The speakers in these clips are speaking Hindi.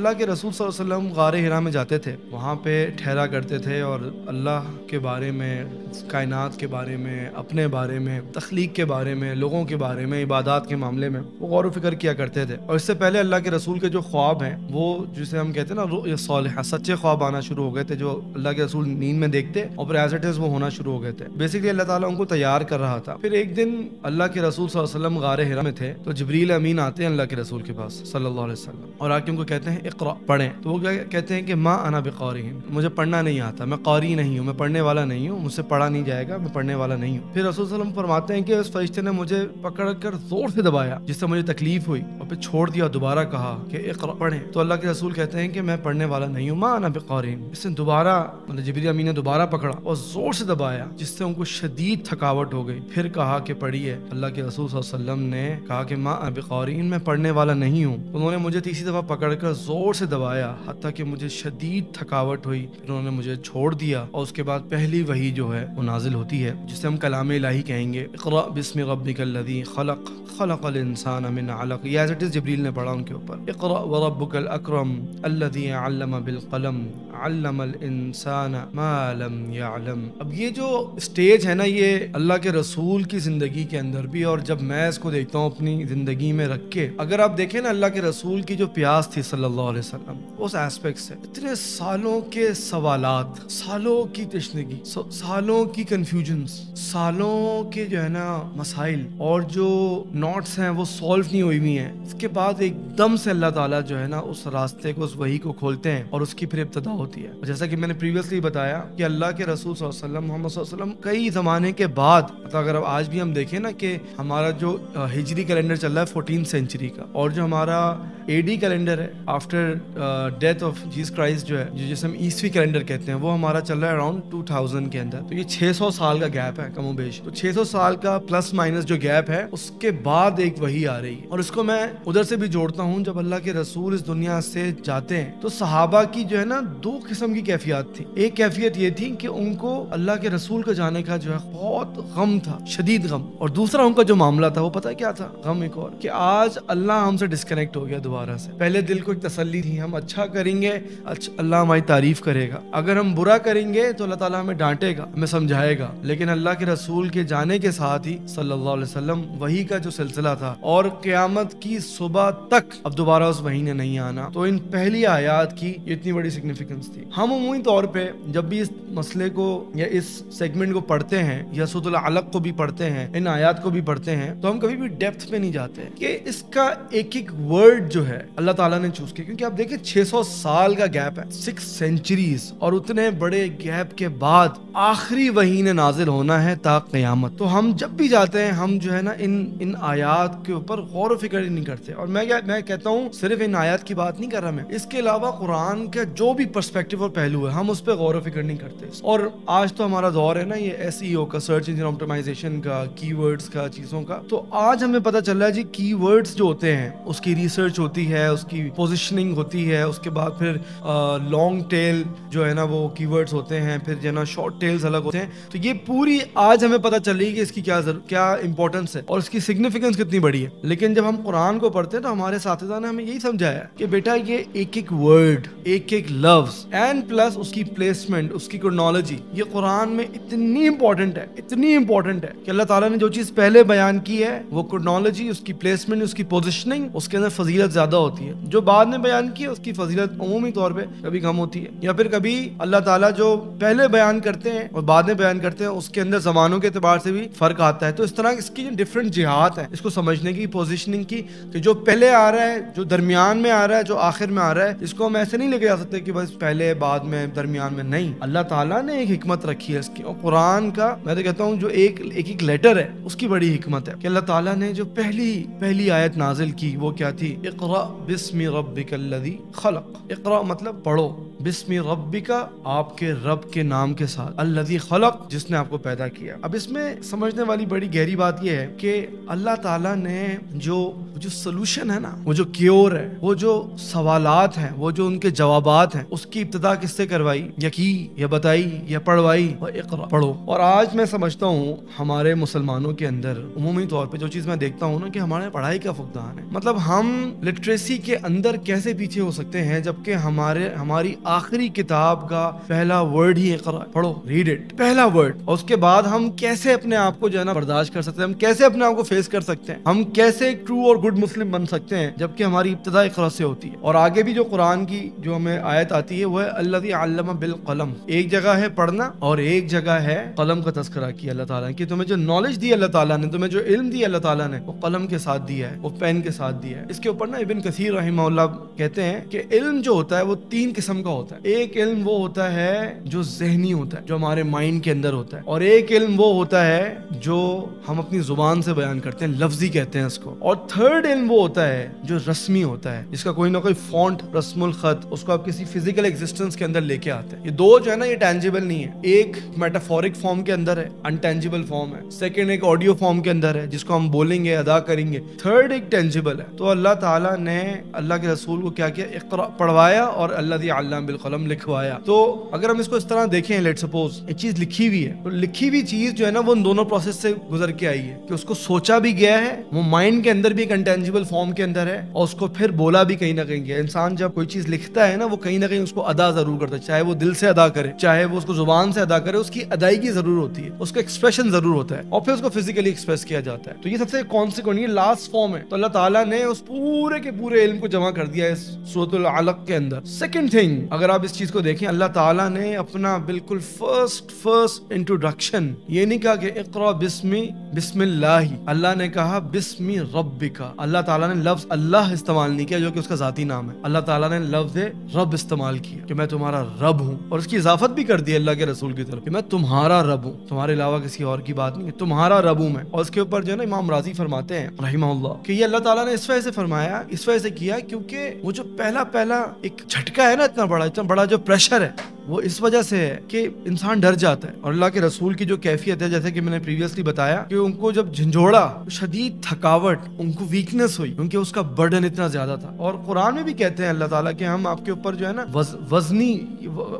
अल्लाह के रसूल सल्लल्लाहु अलैहि वसल्लम गार हिरा में जाते थे, वहाँ पे ठहरा करते थे और अल्लाह के बारे में कायनात के बारे में, अपने बारे में, तख्लीक के बारे में, लोगों के बारे में, इबादत के मामले में, वो गौर फ़िक्र किया करते थे। और इससे पहले अल्लाह के रसूल के जो ख्वाब हैं, वो जिसे हम कहते हैं ना साल सच्चे ख्वाब आना शुरू हो गए थे, जो अल्लाह के रसूल नींद में देखते और फिर एज वो होना शुरू हो गए थे। बेसिकली अल्लाह ताला उनको तैयार कर रहा था। फिर एक दिन अल्लाह के रसूल वसल्लम गार हिरा में थे तो जबरील अमीन आते हैं अल्लाह के रसूल के पास, सल्लल्लाहु अलैहि और आके उनको कहते हैं, इकरा, पढ़ें। तो वो कहते हैं कि, माँ अना बेकारी मुझे पढ़ना नहीं आता, मैं कौरी नहीं हूँ, मैं पढ़ने वाला नहीं हूँ, मुझसे पढ़ा नहीं जाएगा, मैं पढ़ने वाला नहीं हूँ। फिर रसूल फरमाते हैं कि उस फरिश्ते ने मुझे पकड़ कर ज़ोर से दबाया, जिससे मुझे तकलीफ़ हुई और फिर छोड़ दिया दोबारा कहा कि पढ़ें। तो अल्लाह के रसूल कहते हैं कि मैं पढ़ने वाला नहीं हूँ माँ अना बेकारी इसने दोबारा मतलब जबरी अमी ने दोबारा पकड़ा और ज़ोर से दबाया, जिससे उनको शदीद थकावट हो गई। फिर कहा कि पढ़िए। अल्लाह के रसूल वसल्लम ने कहा कि माँ अब कौरीन मैं पढ़ने वाला नहीं हूँ। उन्होंने मुझे तीसरी दफ़ा पकड़ कर ज़ोर से दबाया हती कि मुझे शदीद थकावट हुई। उन्होंने मुझे छोड़ दिया और उसके बाद पहली वही जो है वो नाजिल होती है, जिसे हम कलाम इलाही कहेंगे। बिस्म रबी खलक खलक इंसान अमिन अलक या जबरील ने पढ़ा उनके ऊपर। इक़रा व रब्बुकल अकरम, अल्लज़ी अल्लम बिल कलम। अब ये जो स्टेज है ना, ये अल्लाह के रसूल की ज़िंदगी के अंदर भी, और जब मैं इसको देखता हूँ अपनी ज़िंदगी में रख के, अगर आप देखें ना, अल्लाह के रसूल की जो प्यास थी सल्लल्लाहु अलैहि वसल्लम, उस एस्पेक्ट से, इतने सालों के सवालात, सालों की तशनगी सालों की कंफ्यूजन सालों के जो है ना मसाइल, और जो नॉट्स हैं, वो सॉल्व नहीं हुई हुई हैं। इसके बाद एकदम से अल्लाह ताला जो है ना, उस रास्ते को, उस वही को खोलते हैं, और उसकी फिर इब्तदा होती है। जैसा कि मैंने प्रीवियसली बताया कि अल्लाह के रसूल मोहम्मद कई ज़माने के बाद मतलब अगर आज भी हम देखें ना कि हमारा जो हिजरी कैलेंडर चल रहा है फोर्टीन सेंचुरी का, और जो हमारा एडी कैलेंडर है after death of Jesus Christ जो है, जो जिसे हम ईस्वी कैलेंडर कहते हैं, वो हमारा चल रहा है अराउंड 2000 के अंदर। तो ये 600 साल का गैप है, कमो बेश। तो 600 साल का प्लस माइनस जो गैप है, उसके बाद एक वही आ रही है। और इसको मैं उधर से भी जोड़ता हूँ, जब अल्लाह के रसूल इस दुनिया से जाते हैं तो सहाबा की जो है ना, दो किस्म की कैफियत थी। एक कैफियत ये थी कि उनको अल्लाह के रसूल का जाने का जो है बहुत गम था, शदीद गम। और दूसरा उनका जो मामला था, वो पता क्या था? गम एक और, कि आज अल्लाह हमसे डिस्कनेक्ट हो गया दोबारा से। पहले दिल को एक तसल्ली थी, हम अच्छा करेंगे अच्छा अल्लाह हमारी तारीफ़ करेगा। अगर हम बुरा करेंगे तो अल्लाह ताला हमें डांटेगा, हमें समझाएगा। लेकिन अल्लाह के रसूल के जाने के साथ ही सल्लल्लाहु अलैहि वसल्लम वही का जो सिलसिला था, और क्यामत की सुबह तक, अब दोबारा उस वही ने नहीं आना। तो इन पहली आयात की इतनी बड़ी सिग्निफिकेंस थी। हम अमूमी तौर पे जब भी इस मसले को या इस सेगमेंट को पढ़ते हैं, या सुतुल अलग को भी पढ़ते हैं, इन आयात को भी पढ़ते हैं तो हम कभी भी डेप्थ पे नहीं जाते कि इसका एक एक वर्ड जो है, अल्लाह ताला ने चूज़ किया। क्योंकि आप देखिए 600 साल का गैप है सिक्स सेंचुरीज और उतने बड़े गैप के बाद आखिरी वही ने नाजिल होना है ता क्यामत। तो हम जब भी जाते हैं, हम जो है ना, इन इन आयात के ऊपर गौर फ़िक्र नहीं करते। और मैं क्या, मैं कहता हूँ, सिर्फ़ इन आयात की बात नहीं कर रहा मैं। इसके अलावा कुरान का जो भी परस्पेक्टिव और पहलू है। हम उस पर गौर फ़िक्र नहीं करते। और आज तो हमारा दौर है ना, ये एस e का सर्च इंजन ऑप्टिमाइजेशन का कीवर्ड्स का, चीज़ों का। तो आज हमें पता चल रहा है जी कीवर्ड्स जो होते हैं, उसकी रिसर्च होती है, उसकी पोजिशनिंग होती है, उसके बाद फिर लॉन्ग टेल जो है ना, वो कीवर्ड्स होते हैं, फिर जो है ना शॉर्ट टेल्स अलग होते हैं। तो ये पूरी आज हमें पता चल रही है कि इसकी क्या क्या इंपॉर्टेंस है, और इसकी सिग्निफिकेंस कितनी बड़ी है। लेकिन जब हम कुरान को पढ़ते हैं तो हमारे साथीदा ने हमें यही समझाया कि बेटा ये एक एक वर्ड एक एक लफ्ज एंड प्लस उसकी प्लेसमेंट उसकी क्रोनोलॉजी ये कुरान में इतनी इंपॉर्टेंट है, इतनी इंपॉर्टेंट है कि अल्लाह ताला ने जो चीज़ पहले बयान की है, वो क्रोनोलॉजी उसकी प्लेसमेंट उसकी पोजिशनिंग उसके अंदर फजीलत ज़्यादा होती है। जो बाद में बयान की है, उसकी फजीलत अमूमी तौर पर कभी कम होती है। या फिर कभी अल्लाह ताला जो पहले बयान करते हैं और बाद में बयान करते हैं, उसके अंदर जमानों के अतबार से भी फ़र्क आता है। तो इस तरह इसकी डिफरेंट जिहात है, इसको समझने की पोजिशनिंग की, कि जो पहले आ रहा है, जो दरमियान में आ रहा है, जो आखिर में आ रहा है, इसको हम ऐसे नहीं लेके जा सकते कि बस पहले बाद में, दरमियान में नहीं। अल्लाह ताला ने एक हिकमत रखी है इसकी। और कुरान का, मैं तो कहता हूँ, जो एक एक एक लेटर है, उसकी बड़ी हिकमत है। कि अल्लाह ताला ने जो पहली पहली आयत नाजिल की, वो क्या थी? इकरा बिस्मि रब्बिकल्लज़ी खलक। इकरा मतलब पढ़ो। बिस्मी का आपके रब के नाम के साथ, अल्लाजी खलक, जिसने आपको पैदा किया। अब इसमें समझने वाली बड़ी गहरी बात यह है कि अल्लाह ताला ने जो जो सोल्यूशन है ना, वो जो क्योर है, वो जो सवालात हैं, वो जो उनके जवाबात हैं, उसकी इब्तदा किससे करवाई? यकी, या बताई, या पढ़वाई? पढ़ो। और आज मैं समझता हूँ, हमारे मुसलमानों के अंदर, उमूमी तौर पर जो चीज़ मैं देखता हूँ ना कि हमारे पढ़ाई का फुकदान है। मतलब हम लिटरेसी के अंदर कैसे पीछे हो सकते हैं, जबकि हमारे, हमारी आखिरी किताब का पहला वर्ड ही पढ़ो रीड इट पहला वर्ड और उसके बाद हम कैसे अपने आप को जो है ना बर्दाश्त कर सकते हैं? हम कैसे अपने आप को फेस कर सकते हैं? हम कैसे ट्रू और गुड मुस्लिम बन सकते हैं? जबकि हमारी इब्तदा इकरा से होती है। और आगे भी जो कुरान की जो हमें आयत आती है वह अल्लाह बिल कलम. एक जगह है पढ़ना और एक जगह है कलम का तस्करा किया अल्लाह ताला की तुम्हें जो नॉलेज दी अल्लाह ताला ने, तुम्हें जो इल्म दी अल्लाह ताला ने, वो कलम के साथ दिया है, वो पेन के साथ दिया है। इसके ऊपर ना इबिन कसीर रही कहते हैं कि इल्म जो होता है, वो तीन किस्म का एक इल्म वो होता है जो जहनी होता है, जो हमारे माइंड के अंदर होता है। और एक इल्म वो होता है जो हम अपनी ज़ुबान से बयान करते हैं, लफ्जी कहते हैं इसको। और थर्ड इल्म वो होता है जो रस्मी होता है। जिसका कोई ना कोई फॉन्ट रस्मुल खत, उसको आप किसी फ़िज़िकल एग्जिस्टेंस के अंदर लेके आते हैं। ये दो जो है ना, ये टेंजिबल नहीं है। एक मेटाफोरिक फॉर्म के अंदर है अनटेंजिबल फॉर्म है। सेकेंड एक ऑडियो फॉर्म के अंदर है, जिसको हम बोलेंगे, अदा करेंगे। थर्ड एक टेंजिबल है। तो अल्लाह ताला ने अल्लाह के रसूल को क्या किया? पढ़वाया और अल्लाह बिल कलम लिखवाया। तो अगर हम इसको इस तरह देखें लेट सपोज़ एक चीज़ लिखी हुई है तो लिखी हुई चीज़ जो है ना, वो उन दोनों प्रोसेस से गुजर के आई है कि उसको सोचा भी गया है, वो माइंड के अंदर भी एक अनटेंजिबल फॉर्म के अंदर है, और उसको फिर बोला भी कहीं ना कहीं गया इंसान जब कोई चीज़ लिखता है ना, वो कहीं ना कहीं उसको अदा ज़रूर करता है, चाहे वो दिल से अदा करे, चाहे वो उसको ज़ुबान से अदा करे, उसकी अदायगी ज़रूर होती है, उसका एक्सप्रेशन ज़रूर होता है, और फिर उसको फिजिकली एक्सप्रेस किया जाता है। तो ये सबसे कॉन्सिक्वेंट ये लास्ट फॉर्म है। तो अल्लाह ताला ने उस पूरे के पूरे इल्म को जमा कर दिया इस सूरत के अंदर। सेकंड थिंग अगर आप इस चीज़ को देखें, अल्लाह ताला ने अपना बिल्कुल फ़र्स्ट फ़र्स्ट इंट्रोडक्शन ये नहीं कहा कि इकरा बिस्मी, बिस्मिल्लाह। अल्लाह ने कहा, बिस्मी रब्बिका। अल्लाह ताला ने लफ्ज अल्लाह इस्तेमाल नहीं किया, जो कि उसका जाती नाम है। अल्लाह ताला ने लफ्ज रब इस्तेमाल किया, कि मैं तुम्हारा रब हूँ। और उसकी इजाफत भी कर दी अल्लाह के रसूल की तरफ़, कि मैं तुम्हारा रब हूँ। तुम्हारे अलावा किसी और की बात नहीं है, तुम्हारा रब हूँ मैं। और उसके ऊपर जो है ना, इमाम राज़ी फरमाते हैं रही कि ये अल्लाह ताला ने इस वजह से फरमाया, इस वजह से किया, क्योंकि वो जो पहला पहला एक झटका है ना, इतना बड़ा इतना बड़ा जो प्रेशर है वो इस वजह से है कि इंसान डर जाता है। और अल्लाह के रसूल की जो कैफियत है जैसे कि मैंने प्रीवियसली बताया कि उनको जब झंझोड़ा शदीद थकावट उनको वीकनेस हुई क्योंकि उसका बर्डन इतना ज़्यादा था। और कुरान में भी कहते हैं अल्लाह ताला कि हम आपके ऊपर जो है ना वज, वजनी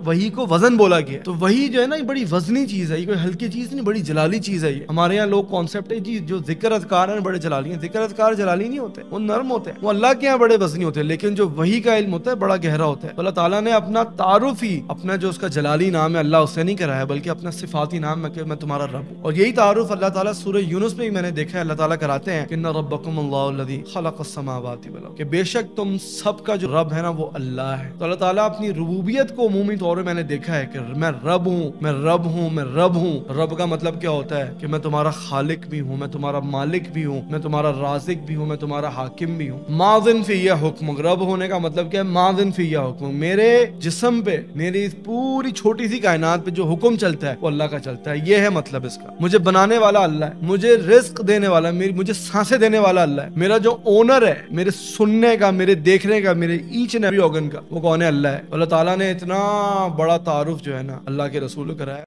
वही को वज़न बोला गया। तो वही जो है ना ये बड़ी वजनी चीज़ है ये कोई हल्की चीज़ नहीं बड़ी जलाली चीज़ है ये। हमारे यहाँ लोग कॉन्सेप्ट है जी जो ज़िक्र अदकार है बड़े जलाली है। ज़िक्र अदकार जलाली नहीं होते वो नर्म होते हैं। वो अल्लाह के यहाँ बड़े वजनी होते हैं लेकिन जो वही का इल्म होता है बड़ा गहरा होता है। अल्लाह ताला ने अपना तारुफ ही अपना जो उसका जलाली नाम है, अल्लाह उससे नहीं कराया, बल्कि अपना सिफाती नाम है कि मैं तुम्हारा रब और यही तारुफ अल्लाह ताला सूरह यूनुस में भी मैंने देखा है, अल्लाह ताला कराते हैं कि न रब्बकुम अल्लाह खलक समावाति कि बेशक तुम सबका जो रब है ना, वो अल्लाह है। तो अल्लाह ताला अपनी रबूबियत को उमूमी तौर पर मैंने देखा है कि मैं रब हूँ, मैं रब हूँ, मैं रब हूँ। रब का मतलब क्या होता है? कि मैं तुम्हारा खालिक भी हूँ, मैं तुम्हारा मालिक भी हूँ, मैं तुम्हारा राजिक भी हूँ, मैं तुम्हारा हाकिम भी हूँ। माजिन फिया हुक्म रब होने का मतलब क्या है? माजिन फिया हुक्म मेरे जिसम पे, मेरी पूरी छोटी सी कायनात पे जो हुक्म चलता है, वो अल्लाह का चलता है। ये है मतलब इसका। मुझे बनाने वाला अल्लाह है। मुझे रिस्क देने वाला मेरी, मुझे साँसें देने वाला अल्लाह है। मेरा जो ओनर है, मेरे सुनने का, मेरे देखने का, मेरे ईच एंड एवरी ऑर्गन का, वो कौन है अल्लाह है? अल्लाह ताला ने इतना बड़ा तारुफ जो है ना, अल्लाह के रसूल कराया।